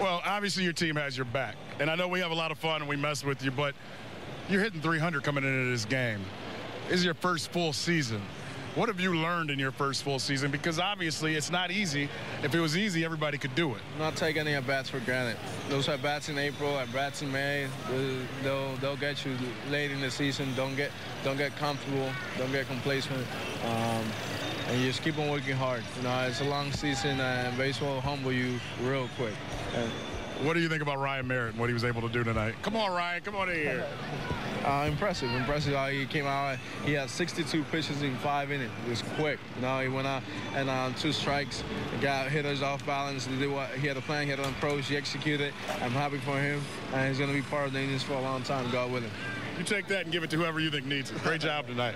Well, obviously your team has your back, and I know we have a lot of fun and we mess with you, but you're hitting 300 coming into this game. This is your first full season. What have you learned in your first full season? Because obviously it's not easy. If it was easy, everybody could do it. Not take any at bats for granted. Those at bats in April, at bats in May, they'll they'll get you late in the season. Don't get don't get comfortable. Don't get complacent. Um, and you just keep on working hard. You know, it's a long season, and baseball will humble you real quick. And what do you think about Ryan Merritt and what he was able to do tonight? Come on, Ryan. Come on in here. Uh, impressive, impressive how he came out. He had 62 pitches in five innings. It was quick. You know, he went out and on uh, two strikes, got hitters off balance. He did what he had a plan, he had an approach, he executed. I'm happy for him, and he's going to be part of the Indians for a long time. God willing. You take that and give it to whoever you think needs it. Great job tonight.